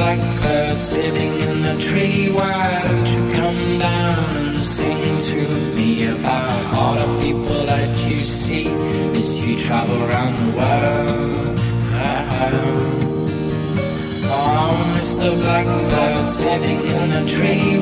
like birds sitting in a tree. Why don't you come down and sing to me about all the people that you see as you travel around the world? Oh, Mr. Blackbird sitting in a tree.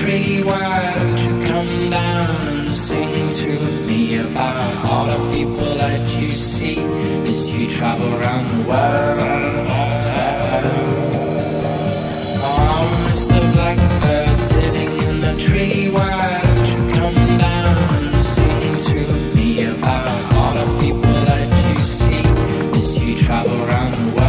Tree, why don't you come down and sing to me about all the people that you see as you travel around the world. Blackbird sitting in the tree why don't you come down and sing to me about all the people that you see as you travel around the world.